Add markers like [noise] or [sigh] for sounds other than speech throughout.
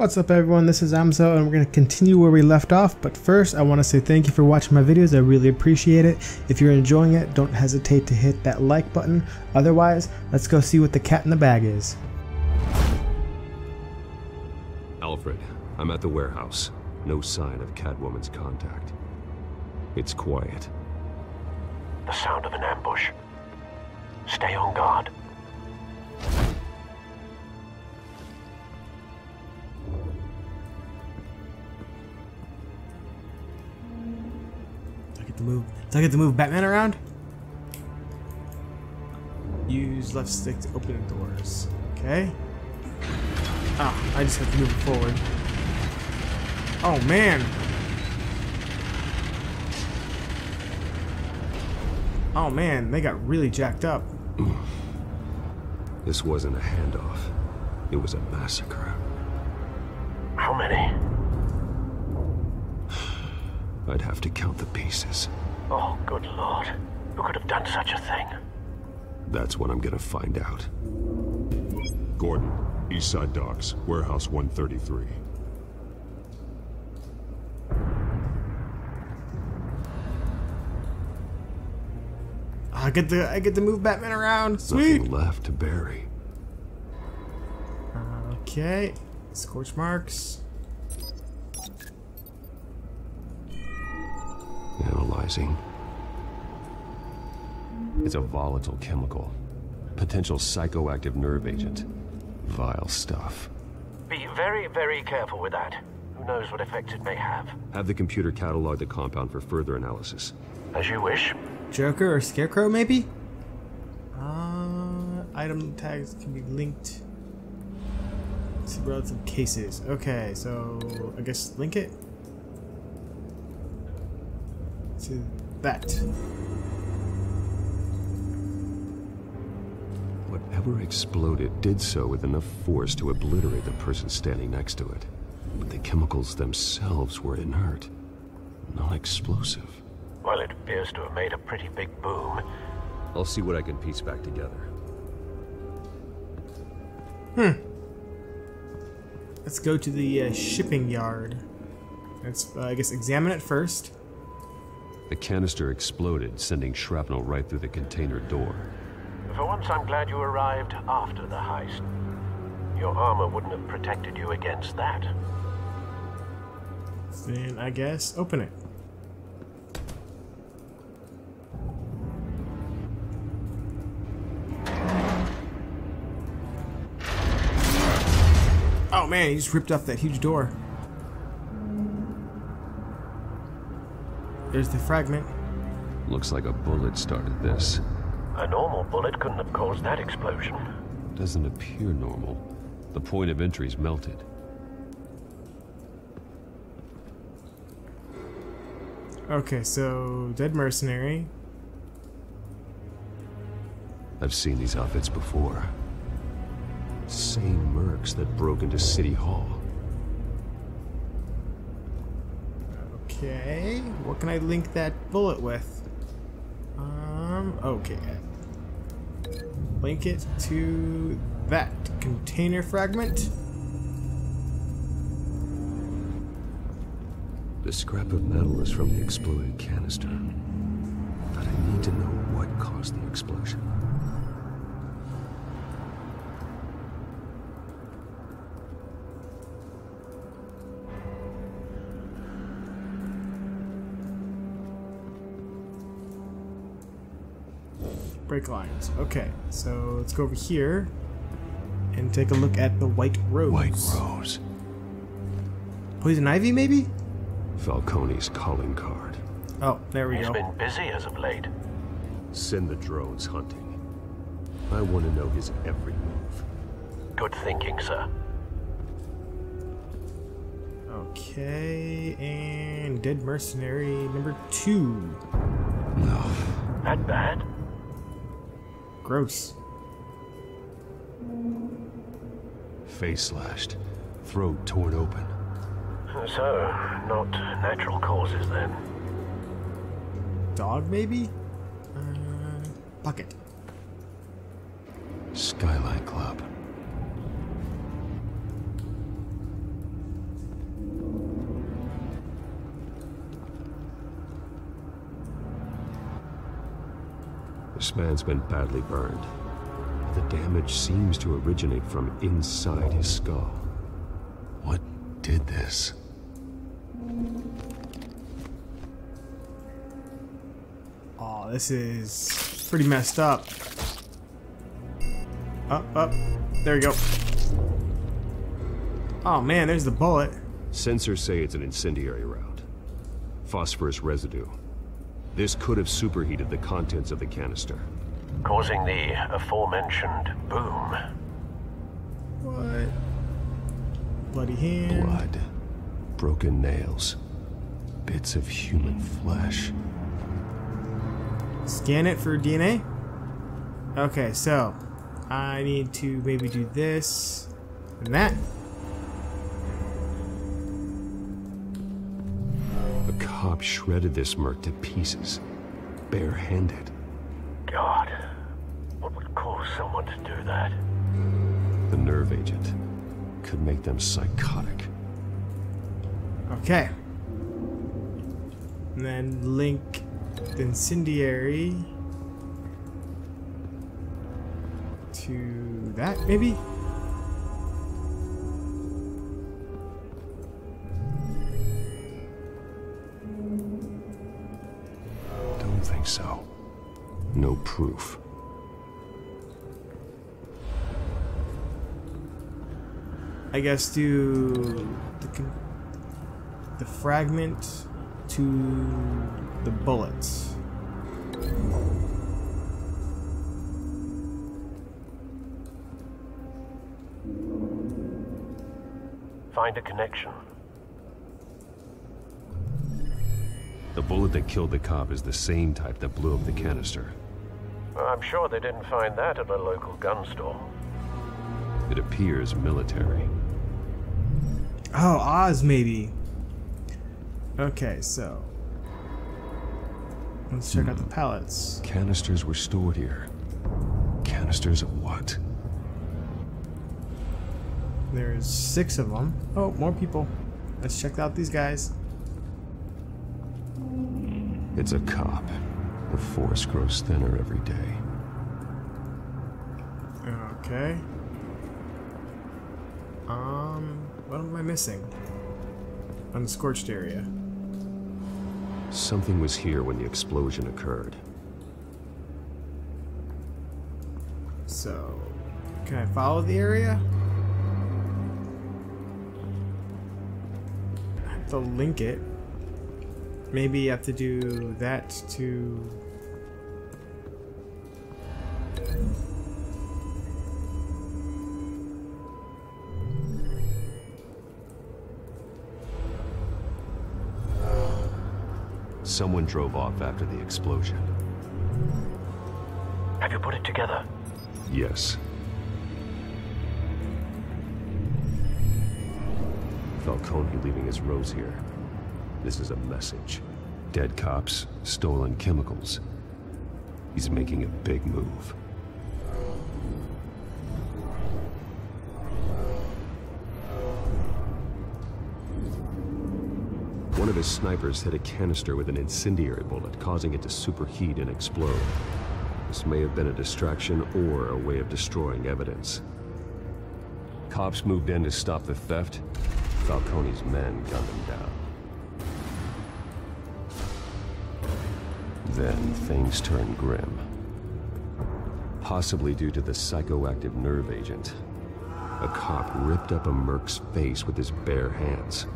What's up everyone, this is Ahmso and we're going to continue where we left off, but first I want to say thank you for watching my videos, I really appreciate it. If you're enjoying it, don't hesitate to hit that like button. Otherwise, let's go see what the cat in the bag is. Alfred, I'm at the warehouse. No sign of Catwoman's contact. It's quiet. The sound of an ambush. Stay on guard. To move? Do I get to move Batman around? Use left stick to open doors. Okay. Ah, I just have to move it forward. Oh man. Oh man, they got really jacked up. This wasn't a handoff. It was a massacre. How many? I'd have to count the pieces. Oh, good lord. Who could have done such a thing? That's what I'm gonna find out. Gordon, Eastside Docks, Warehouse 133. I get to I get to move Batman around. Sweet. Nothing left to bury. Okay. Scorch marks. Analyzing. It's a volatile chemical. Potential psychoactive nerve agent. Vile stuff. Be very, very careful with that. Who knows what effect it may have? Have the computer catalog the compound for further analysis. As you wish. Joker or Scarecrow, maybe? Uh, item tags can be linked to relative cases. Okay, so I guess link it to that. Whatever exploded did so with enough force to obliterate the person standing next to it. But the chemicals themselves were inert, non-explosive. Well, it appears to have made a pretty big boom. I'll see what I can piece back together. Hmm. Let's go to the uh, shipping yard. Let's, uh, I guess, examine it first. The canister exploded, sending shrapnel right through the container door. For once, I'm glad you arrived after the heist. Your armor wouldn't have protected you against that. Then I guess open it. Oh man, he just ripped off that huge door. There's the fragment. Looks like a bullet started this. A normal bullet couldn't have caused that explosion. Doesn't appear normal. The point of entry's melted. Okay, so dead mercenary. I've seen these outfits before. Same mercs that broke into City Hall. Okay, what can I link that bullet with? Um, okay. Link it to that container fragment. The scrap of metal is from the exploded canister. But I need to know what caused the explosion. Break lines. Okay, so let's go over here and take a look at the White Rose. White Rose. Oh, Poison Ivy, maybe? Falcone's calling card. Oh, there we He's go. been busy as of late. Send the drones hunting. I want to know his every move. Good thinking, sir. Okay, and Dead Mercenary number two. No. That bad? Gross. Face slashed. Throat torn open. So, not natural causes then. Dog, maybe? Uh, bucket. Skylight Club. This man's been badly burned. The damage seems to originate from inside his skull. What did this? Oh, this is pretty messed up. Up, up. There we go. Oh man, there's the bullet. Sensors say it's an incendiary round. Phosphorus residue. This could have superheated the contents of the canister. Causing the aforementioned boom. What? Bloody hand. Blood. Broken nails. Bits of human flesh. Scan it for DNA. Okay, so I need to maybe do this and that. A cop shredded this merc to pieces. Barehanded. God, what would cause someone to do that? The nerve agent could make them psychotic. Okay. And then link the incendiary to that, maybe? No proof. I guess do the, the fragment to the bullets. Find a connection. The bullet that killed the cop is the same type that blew up the canister. I'm sure they didn't find that at a local gun store. It appears military. Oh, Oz maybe. Okay, so let's check out the hmm. pallets. Canisters were stored here. Canisters of what? There's six of them. Oh, more people. Let's check out these guys. It's a cop. The force grows thinner every day. Okay. Um, what am I missing? Unscorched area. Something was here when the explosion occurred. So, can I follow the area? I have to link it. Maybe you have to do that to. Someone drove off after the explosion. Have you put it together? Yes. Falcone leaving his rose here. This is a message. Dead cops, stolen chemicals. He's making a big move. One of his snipers hit a canister with an incendiary bullet, causing it to superheat and explode. This may have been a distraction or a way of destroying evidence. Cops moved in to stop the theft. Falcone's men gunned him down. Then things turned grim. Possibly due to the psychoactive nerve agent. A cop ripped up a merc's face with his bare hands.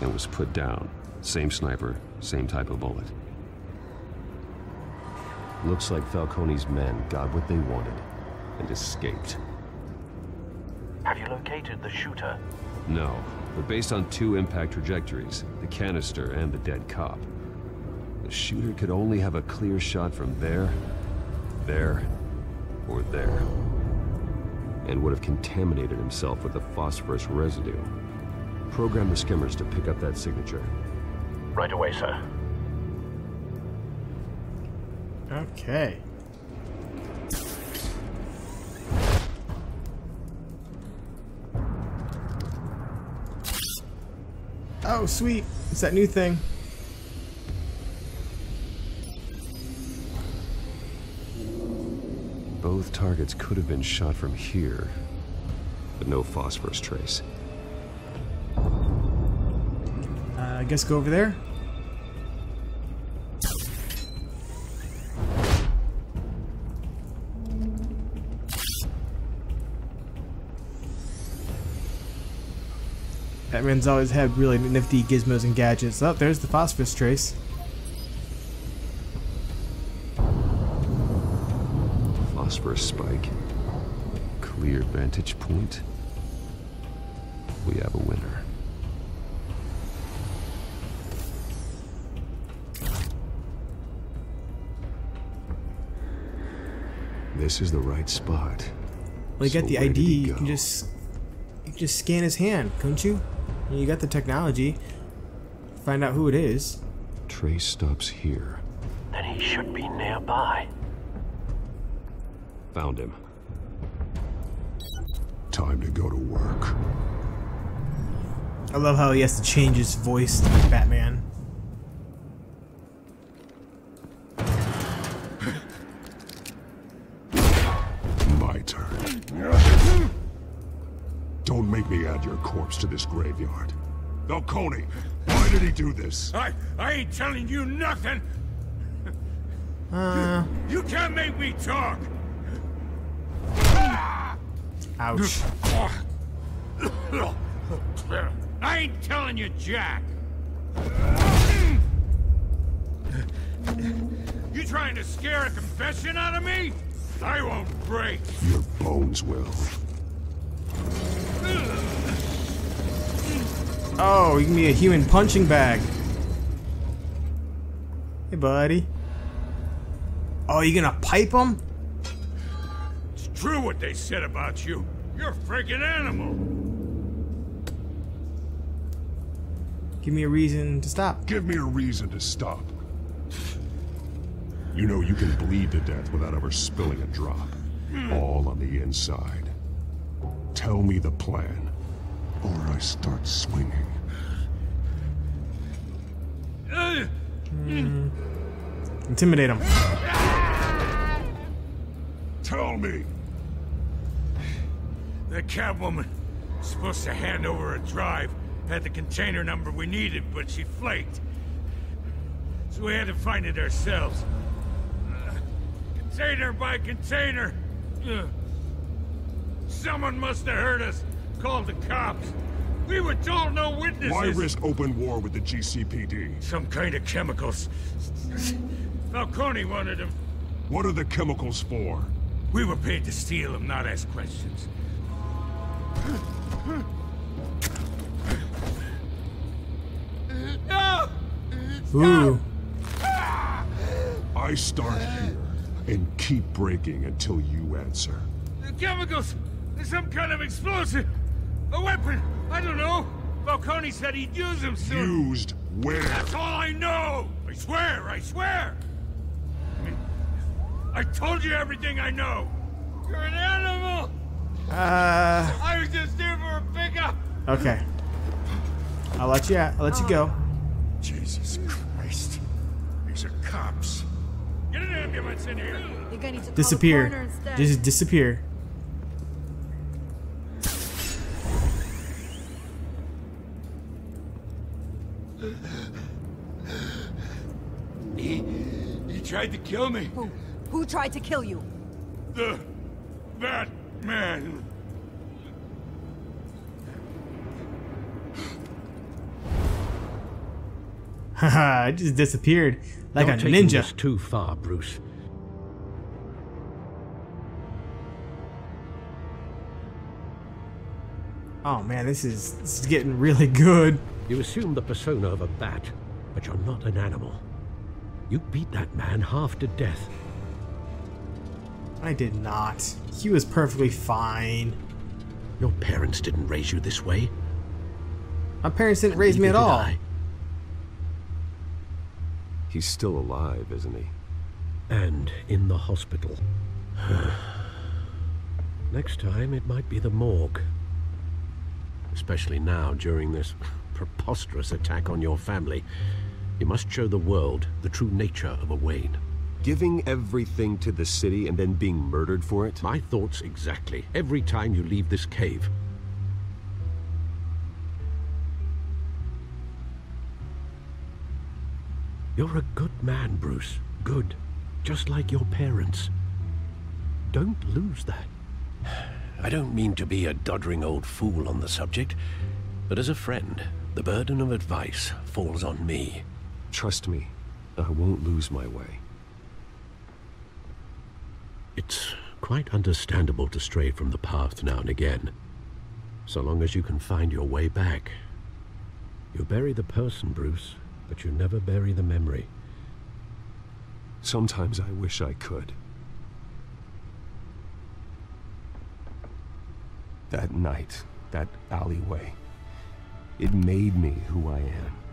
And was put down. Same sniper, same type of bullet. Looks like Falcone's men got what they wanted and escaped. Have you located the shooter? No, but based on two impact trajectories, the canister and the dead cop, the shooter could only have a clear shot from there, there, or there, and would have contaminated himself with the phosphorus residue. Program the skimmers to pick up that signature. Right away, sir. Okay. Oh, sweet. It's that new thing. Both targets could have been shot from here, but no phosphorus trace. Uh, I guess go over there. Batman's always had really nifty gizmos and gadgets. Oh, there's the phosphorus trace. Phosphorus spike. Clear vantage point. We have a winner. This is the right spot. Well, you got the ID. You can just you can just scan his hand, couldn't you? You got the technology. Find out who it is. Trace stops here. Then he should be nearby. Found him. Time to go to work. I love how he has to change his voice to Batman. My turn. [laughs] Don't make me add your corpse to this graveyard. Falcone, why did he do this? I, I ain't telling you nothing. Uh, You can't make me talk. ouch. I ain't telling you, Jack. You trying to scare a confession out of me? I won't break. Your bones will. Oh, you can be a human punching bag. Hey, buddy. Oh, you gonna pipe him? It's true what they said about you. You're a freaking animal. Give me a reason to stop. Give me a reason to stop. You know you can bleed to death without ever spilling a drop. Hmm. All on the inside. Tell me the plan, or I start swinging. Uh, Intimidate him. Tell me! The Catwoman was supposed to hand over a drive. Had the container number we needed, but she flaked. So we had to find it ourselves. Uh, container by container. Uh, someone must have heard us. Called the cops. We were told no witnesses. Why risk open war with the GCPD? Some kind of chemicals. Falcone wanted them. What are the chemicals for? We were paid to steal them, not ask questions. No! Ooh. I start here and keep breaking until you answer. The chemicals! Some kind of explosive! A weapon! I don't know! Falcone said he'd use them soon! Used where? That's all I know! I swear, I swear! I told you everything I know! You're an animal! Uh, I was just here for a pickup! okay. I'll let you out. I'll let you go. Jesus Christ. These are cops. Get an ambulance in here! You're gonna need to call the coroner Disappear. Just disappear. Tried to kill me. Who? Who tried to kill you? The... Batman. Haha, it just disappeared. Like You're a taking ninja. this too far, Bruce. Oh man, this is this is getting really good. You assume the persona of a bat, but you're not an animal. You beat that man half to death. I did not. He was perfectly fine. Your parents didn't raise you this way. My parents didn't raise me at all. I. He's still alive, isn't he? And in the hospital. [sighs] Next time, it might be the morgue. Especially now, during this [laughs] preposterous attack on your family. You must show the world the true nature of a Wayne. Giving everything to the city and then being murdered for it? My thoughts exactly. Every time you leave this cave. You're a good man, Bruce. Good. Just like your parents. Don't lose that. [sighs] I don't mean to be a doddering old fool on the subject, but as a friend, the burden of advice falls on me. Trust me, I won't lose my way. It's quite understandable to stray from the path now and again. So long as you can find your way back. You bury the person, Bruce, but you never bury the memory. Sometimes I wish I could. That night, that alleyway, it made me who I am.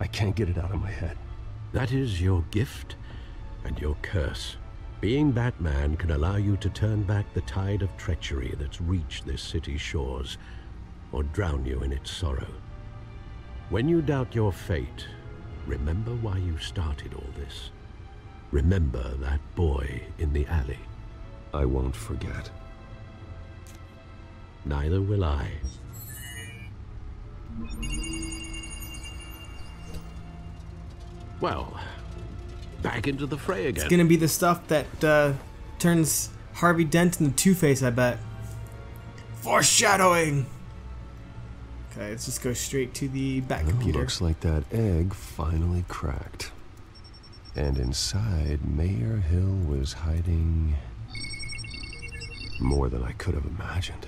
I can't get it out of my head. That is your gift and your curse. Being Batman can allow you to turn back the tide of treachery that's reached this city's shores, or drown you in its sorrow. When you doubt your fate, remember why you started all this. Remember that boy in the alley. I won't forget. Neither will I. Well, back into the fray again. It's gonna be the stuff that uh, turns Harvey Dent into Two Face, I bet. Foreshadowing. Okay, let's just go straight to the back computer. Looks like that egg finally cracked. And inside, Mayor Hill was hiding more than I could have imagined.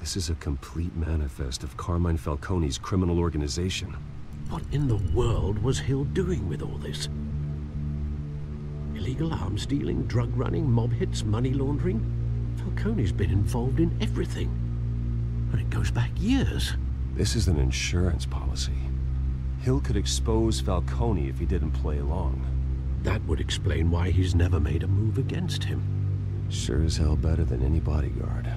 This is a complete manifest of Carmine Falcone's criminal organization. What in the world was Hill doing with all this? Illegal arms dealing, drug running, mob hits, money laundering? Falcone's been involved in everything. And it goes back years. This is an insurance policy. Hill could expose Falcone if he didn't play along. That would explain why he's never made a move against him. Sure as hell better than any bodyguard.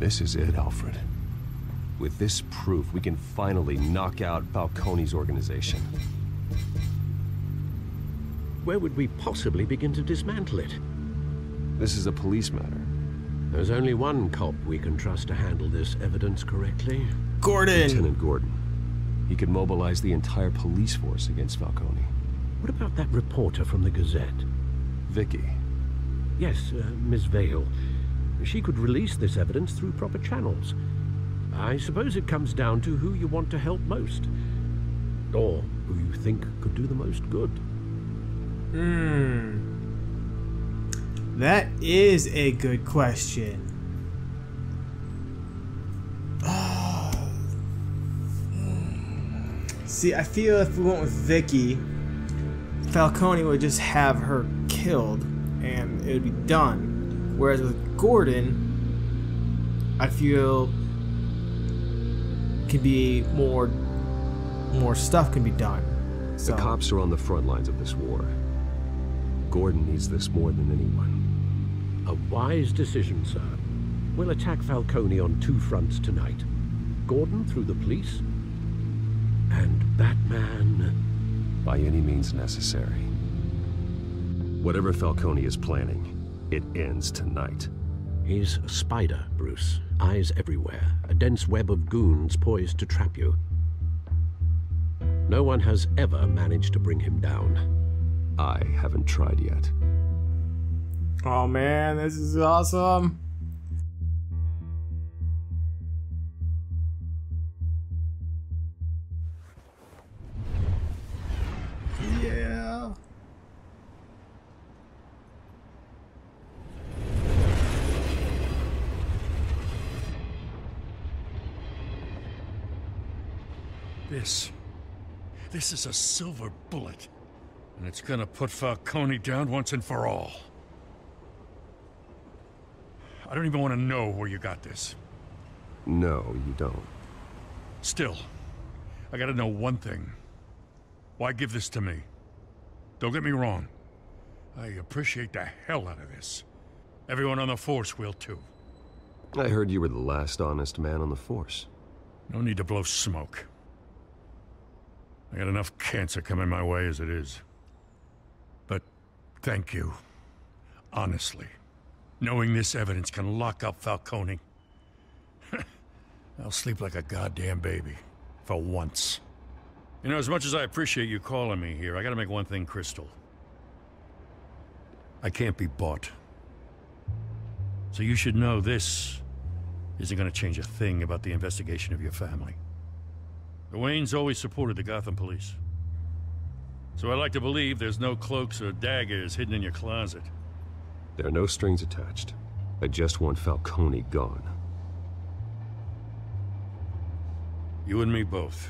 This is it, Alfred. With this proof, we can finally knock out Falcone's organization. Where would we possibly begin to dismantle it? This is a police matter. There's only one cop we can trust to handle this evidence correctly. Gordon! Lieutenant Gordon. He could mobilize the entire police force against Falcone. What about that reporter from the Gazette? Vicky. Yes, uh, Miss Vale. She could release this evidence through proper channels. I suppose it comes down to who you want to help most. Or who you think could do the most good. Hmm. That is a good question. [sighs] See, I feel if we went with Vicky, Falcone would just have her killed and it would be done. Whereas with Gordon, I feel could be more more stuff can be done. So, The cops are on the front lines of this war. Gordon needs this more than anyone. A wise decision, sir. We'll attack Falcone on two fronts tonight. Gordon through the police, and Batman... By any means necessary. Whatever Falcone is planning, it ends tonight. He's a spider, Bruce. Eyes everywhere. A dense web of goons poised to trap you. No one has ever managed to bring him down. I haven't tried yet. Oh man, this is awesome. This. This is a silver bullet. And it's gonna put Falcone down once and for all. I don't even want to know where you got this. No, you don't. Still, I gotta know one thing. Why give this to me? Don't get me wrong. I appreciate the hell out of this. Everyone on the force will too. I heard you were the last honest man on the force. No need to blow smoke. I got enough cancer coming my way as it is. But thank you. Honestly. Knowing this evidence can lock up Falcone. [laughs] I'll sleep like a goddamn baby. For once. You know, as much as I appreciate you calling me here, I gotta make one thing crystal. I can't be bought. So you should know this isn't gonna change a thing about the investigation of your family. The Waynes always supported the Gotham police. So I like to believe there's no cloaks or daggers hidden in your closet. There are no strings attached. I just want Falcone gone. You and me both.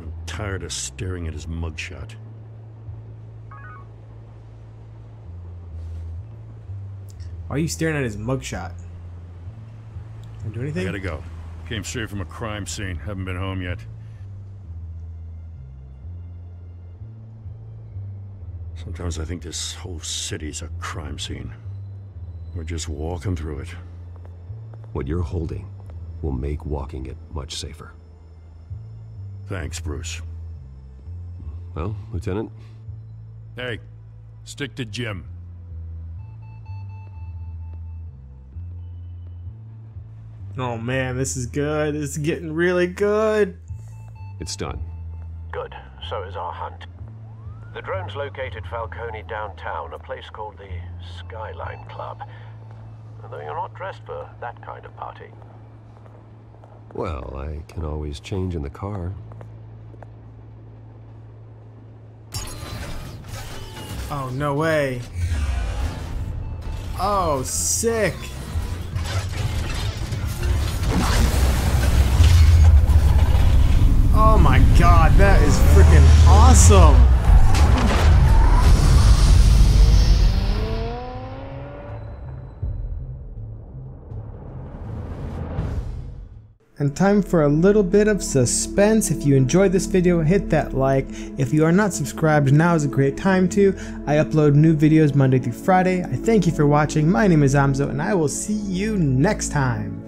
I'm tired of staring at his mugshot. Why are you staring at his mugshot? Can do anything? I anything? gotta go. Came straight from a crime scene. Haven't been home yet. Sometimes I think this whole city's a crime scene. We're just walking through it. What you're holding will make walking it much safer. Thanks, Bruce. Well, Lieutenant, Hey, stick to Jim. Oh man, this is good. This is getting really good. it's done. Good. So is our hunt. The drones located Falcone downtown, a place called the Skyline Club. Though you're not dressed for that kind of party. Well, I can always change in the car. Oh, no way. Oh, sick. Awesome. And time for a little bit of suspense. If you enjoyed this video, hit that like. If you are not subscribed, now is a great time to. I upload new videos Monday through Friday. I thank you for watching. My name is Ahmso, and I will see you next time.